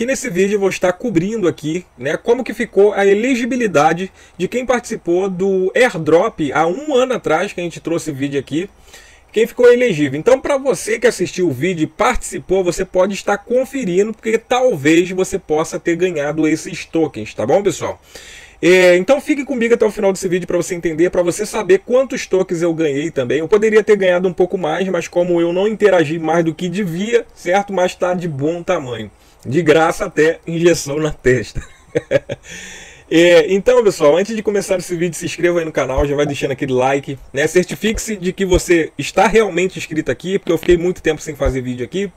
aqui nesse vídeo eu vou estar cobrindo aqui, né, como que ficou a elegibilidade de quem participou do airdrop há um ano atrás, que a gente trouxe vídeo aqui, quem ficou elegível. Então, para você que assistiu o vídeo e participou, você pode estar conferindo, porque talvez você possa ter ganhado esses tokens, tá bom, pessoal? É, então fique comigo até o final desse vídeo para você entender, para você saber quantos tokens eu ganhei também. Eu poderia ter ganhado um pouco mais, mas como eu não interagi mais do que devia, certo? Mas está de bom tamanho. De graça até injeção na testa. É, então, pessoal, antes de começar esse vídeo, se inscreva aí no canal, já vai deixando aquele like, né? Certifique-se de que você está realmente inscrito aqui, porque eu fiquei muito tempo sem fazer vídeo aqui,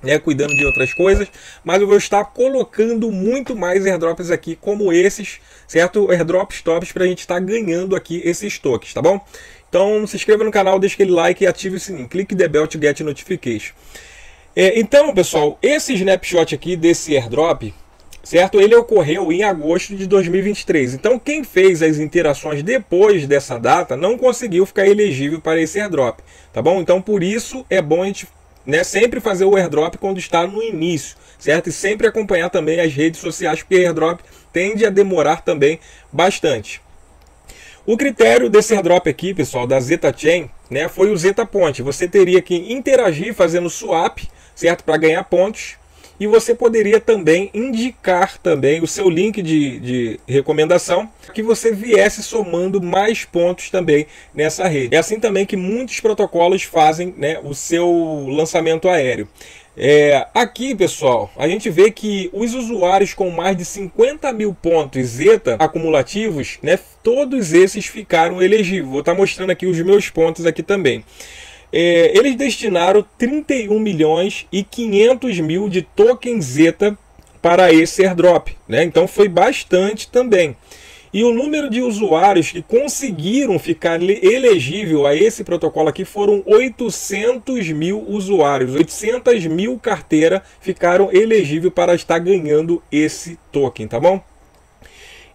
né, cuidando de outras coisas, mas eu vou estar colocando muito mais airdrops aqui, como esses, certo? Airdrops tops para a gente estar ganhando aqui esses tokens, tá bom? Então, se inscreva no canal, deixe aquele like e ative o sininho. Clique the bell to get notification. É, então, pessoal, esse snapshot aqui desse airdrop, certo? Ele ocorreu em agosto de 2023. Então, quem fez as interações depois dessa data não conseguiu ficar elegível para esse airdrop, tá bom? Então, por isso é bom a gente né, sempre fazer o airdrop quando está no início, certo? E sempre acompanhar também as redes sociais, porque airdrop tende a demorar também bastante. O critério desse airdrop aqui, pessoal, da Zeta Chain, né, foi o Zeta Point. Você teria que interagir fazendo swap, certo? Para ganhar pontos e você poderia também indicar também o seu link de, de recomendação que você viesse somando mais pontos também nessa rede. É assim também que muitos protocolos fazem né, o seu lançamento aéreo. É, aqui, pessoal, a gente vê que os usuários com mais de 50 mil pontos Zeta acumulativos, né, todos esses ficaram elegíveis. Vou estar mostrando aqui os meus pontos aqui também. É, eles destinaram 31 milhões e 500 mil de token Zeta para esse airdrop. Né? Então foi bastante também. E o número de usuários que conseguiram ficar elegível a esse protocolo aqui foram 800 mil usuários. 800 mil carteiras ficaram elegíveis para estar ganhando esse token, tá bom?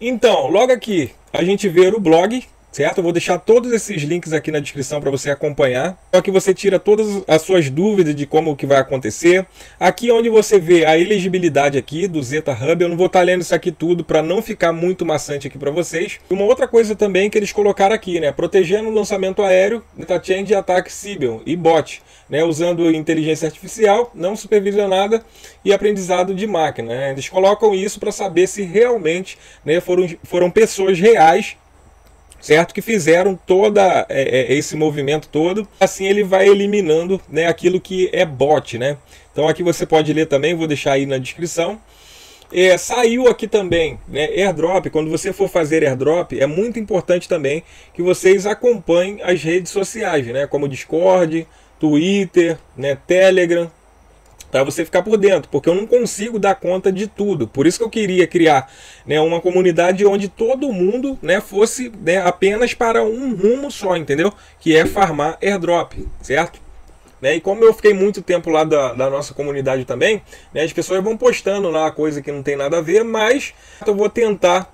Então, logo aqui a gente vê o blog, certo? Eu vou deixar todos esses links aqui na descrição para você acompanhar. Só que você tira todas as suas dúvidas de como que vai acontecer. Aqui é onde você vê a elegibilidade aqui do Zeta Hub. Eu não vou estar tá lendo isso aqui tudo para não ficar muito maçante aqui para vocês. Uma outra coisa também que eles colocaram aqui, né? Protegendo o lançamento aéreo, chain de ataque Sibyl e bot, né? Usando inteligência artificial, não supervisionada e aprendizado de máquina. Né? Eles colocam isso para saber se realmente né, foram, foram pessoas reais certo? Que fizeram toda é, é, esse movimento todo. Assim ele vai eliminando né, aquilo que é bot, né? Então aqui você pode ler também, vou deixar aí na descrição. É, saiu aqui também, né, airdrop. Quando você for fazer airdrop, é muito importante também que vocês acompanhem as redes sociais, né, como Discord, Twitter, né, Telegram, para você ficar por dentro, porque eu não consigo dar conta de tudo. Por isso que eu queria criar né, uma comunidade onde todo mundo né, fosse né, apenas para um rumo só, entendeu? Que é farmar airdrop, certo? Né, e como eu fiquei muito tempo lá da, da nossa comunidade também, né, as pessoas vão postando lá coisa que não tem nada a ver, mas eu vou tentar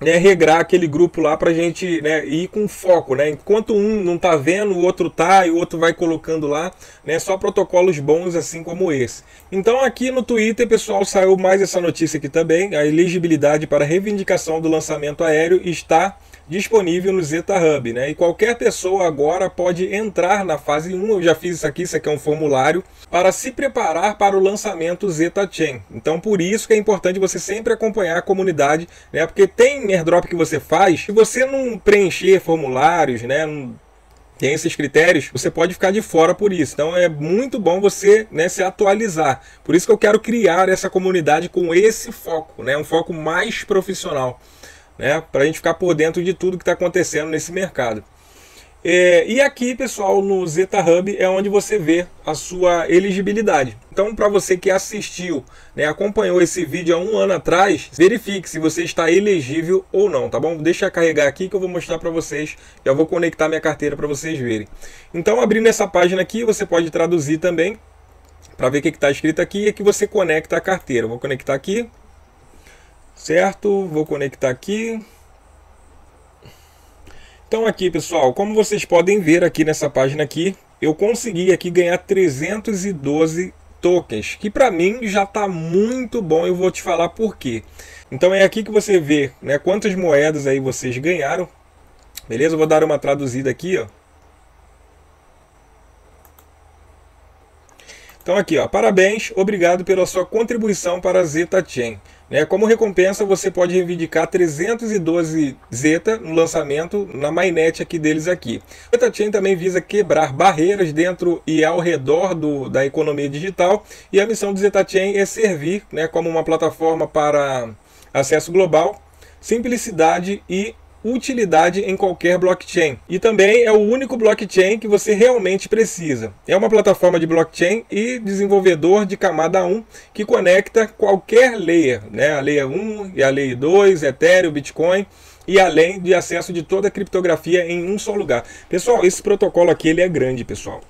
né, regrar aquele grupo lá para a gente né, ir com foco, né? Enquanto um não tá vendo, o outro tá e o outro vai colocando lá, né? Só protocolos bons assim como esse. Então aqui no Twitter, pessoal, saiu mais essa notícia aqui também. A elegibilidade para reivindicação do lançamento aéreo está disponível no Zeta Hub, né? E qualquer pessoa agora pode entrar na fase 1, eu já fiz isso aqui, isso aqui é um formulário, para se preparar para o lançamento Zeta Chain. Então por isso que é importante você sempre acompanhar a comunidade, né? Porque tem airdrop que você faz, se você não preencher formulários, né? Não tem esses critérios, você pode ficar de fora por isso. Então é muito bom você né, se atualizar. Por isso que eu quero criar essa comunidade com esse foco, né? Um foco mais profissional né, para a gente ficar por dentro de tudo que está acontecendo nesse mercado. É, e aqui, pessoal, no Zeta Hub é onde você vê a sua elegibilidade. Então, para você que assistiu, né, acompanhou esse vídeo há um ano atrás, verifique se você está elegível ou não, tá bom? Deixa carregar aqui que eu vou mostrar para vocês. Já vou conectar minha carteira para vocês verem. Então, abrindo essa página aqui, você pode traduzir também para ver o que está escrito aqui e que você conecta a carteira. vou conectar aqui certo? Vou conectar aqui. Então aqui, pessoal, como vocês podem ver aqui nessa página aqui, eu consegui aqui ganhar 312 tokens, que para mim já está muito bom, eu vou te falar por quê. Então é aqui que você vê né, quantas moedas aí vocês ganharam, beleza? Eu vou dar uma traduzida aqui, ó. Então aqui, ó, parabéns, obrigado pela sua contribuição para a Zeta Chain. Né? Como recompensa, você pode reivindicar 312 Zeta no lançamento na mainnet aqui deles aqui. O Zeta Chain também visa quebrar barreiras dentro e ao redor do, da economia digital e a missão do Zeta Chain é servir né, como uma plataforma para acesso global, simplicidade e utilidade em qualquer blockchain. E também é o único blockchain que você realmente precisa. É uma plataforma de blockchain e desenvolvedor de camada 1 que conecta qualquer layer, né? a layer 1 e a layer 2, Ethereum, Bitcoin e além de acesso de toda a criptografia em um só lugar. Pessoal, esse protocolo aqui ele é grande, pessoal.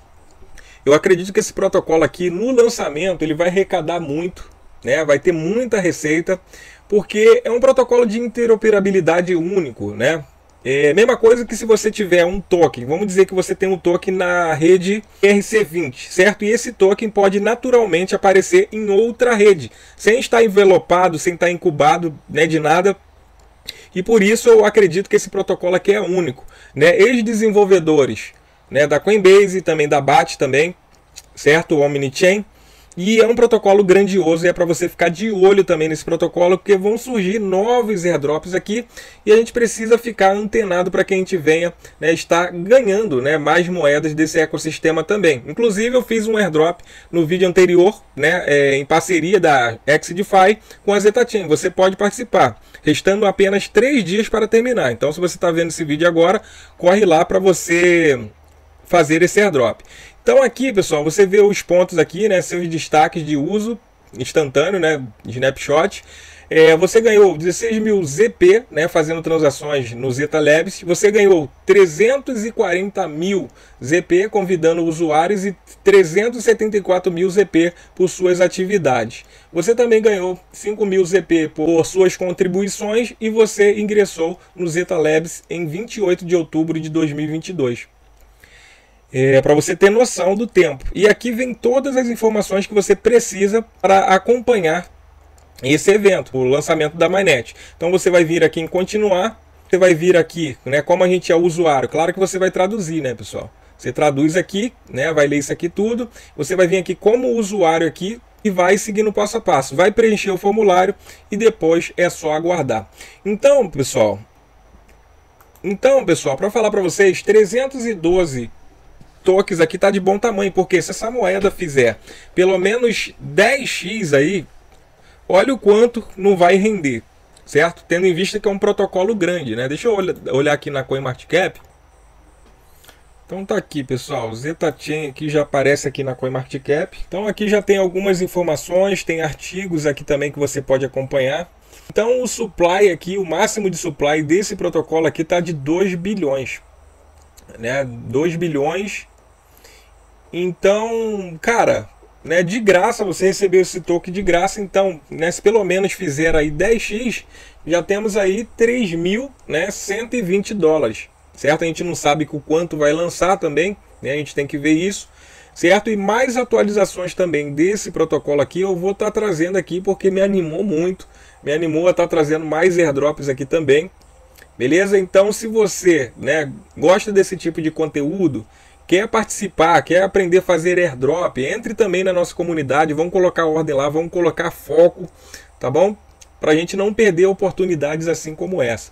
Eu acredito que esse protocolo aqui no lançamento ele vai arrecadar muito, né? Vai ter muita receita porque é um protocolo de interoperabilidade único, né? É mesma coisa que se você tiver um token, vamos dizer que você tem um token na rede RC20, certo? E esse token pode naturalmente aparecer em outra rede, sem estar envelopado, sem estar incubado né, de nada. E por isso eu acredito que esse protocolo aqui é único. Né? Ex-desenvolvedores né, da Coinbase e também da BAT também, certo? O Omnichain e é um protocolo grandioso e é para você ficar de olho também nesse protocolo, porque vão surgir novos airdrops aqui e a gente precisa ficar antenado para que a gente venha né, estar ganhando né, mais moedas desse ecossistema também. Inclusive eu fiz um airdrop no vídeo anterior, né, é, em parceria da XDeFi com a Zetachain. Você pode participar, restando apenas três dias para terminar. Então se você está vendo esse vídeo agora, corre lá para você fazer esse airdrop. Então aqui, pessoal, você vê os pontos aqui, né, seus destaques de uso instantâneo, né, snapshot. É, você ganhou 16 mil ZP, né, fazendo transações no Zeta Labs. Você ganhou 340 mil ZP convidando usuários e 374 mil ZP por suas atividades. Você também ganhou 5 mil ZP por suas contribuições e você ingressou no Zeta Labs em 28 de outubro de 2022 é, para você ter noção do tempo. E aqui vem todas as informações que você precisa para acompanhar esse evento, o lançamento da Mainnet. Então você vai vir aqui em continuar, você vai vir aqui, né, como a gente é usuário. Claro que você vai traduzir, né, pessoal? Você traduz aqui, né, vai ler isso aqui tudo. Você vai vir aqui como usuário aqui e vai seguindo passo a passo. Vai preencher o formulário e depois é só aguardar. Então, pessoal, então, pessoal, para falar para vocês, 312 tokens aqui tá de bom tamanho, porque se essa moeda fizer pelo menos 10x aí, olha o quanto não vai render, certo? Tendo em vista que é um protocolo grande, né? Deixa eu olhar aqui na CoinMarketCap. Então tá aqui, pessoal, Zeta Chain aqui já aparece aqui na CoinMarketCap. Então aqui já tem algumas informações, tem artigos aqui também que você pode acompanhar. Então o supply aqui, o máximo de supply desse protocolo aqui tá de 2 bilhões. Né? 2 bilhões então, cara, né, de graça você recebeu esse token de graça, então, né, se pelo menos fizer aí 10x, já temos aí 3.120 né, dólares, certo? A gente não sabe o quanto vai lançar também, né, a gente tem que ver isso, certo? E mais atualizações também desse protocolo aqui eu vou estar tá trazendo aqui porque me animou muito, me animou a estar tá trazendo mais airdrops aqui também, beleza? Então, se você né, gosta desse tipo de conteúdo, quer participar, quer aprender a fazer airdrop, entre também na nossa comunidade, vamos colocar ordem lá, vamos colocar foco, tá bom? Para a gente não perder oportunidades assim como essa.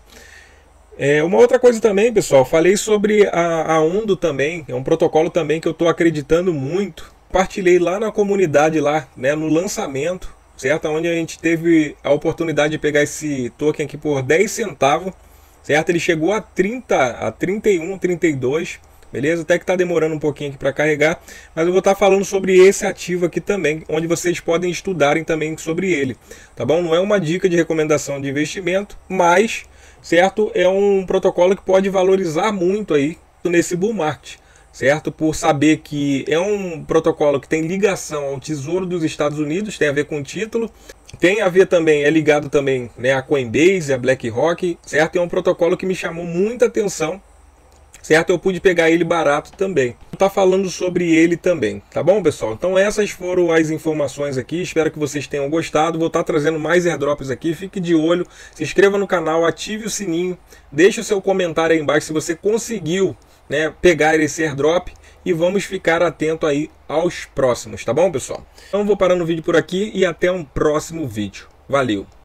É, uma outra coisa também, pessoal, falei sobre a, a Undo também, é um protocolo também que eu estou acreditando muito. Partilhei lá na comunidade, lá, né, no lançamento, certo? Onde a gente teve a oportunidade de pegar esse token aqui por 10 centavos, certo? Ele chegou a 30, a 31, 32, beleza? Até que está demorando um pouquinho aqui para carregar, mas eu vou estar tá falando sobre esse ativo aqui também, onde vocês podem estudarem também sobre ele, tá bom? Não é uma dica de recomendação de investimento, mas, certo? É um protocolo que pode valorizar muito aí nesse bull market, certo? Por saber que é um protocolo que tem ligação ao Tesouro dos Estados Unidos, tem a ver com o título, tem a ver também, é ligado também né, a Coinbase, a BlackRock, certo? É um protocolo que me chamou muita atenção certo? Eu pude pegar ele barato também. Tá falando sobre ele também, tá bom, pessoal? Então essas foram as informações aqui. Espero que vocês tenham gostado. Vou estar trazendo mais airdrops aqui. Fique de olho, se inscreva no canal, ative o sininho, deixe o seu comentário aí embaixo se você conseguiu, né, pegar esse airdrop e vamos ficar atento aí aos próximos, tá bom, pessoal? Então vou parando o vídeo por aqui e até um próximo vídeo. Valeu!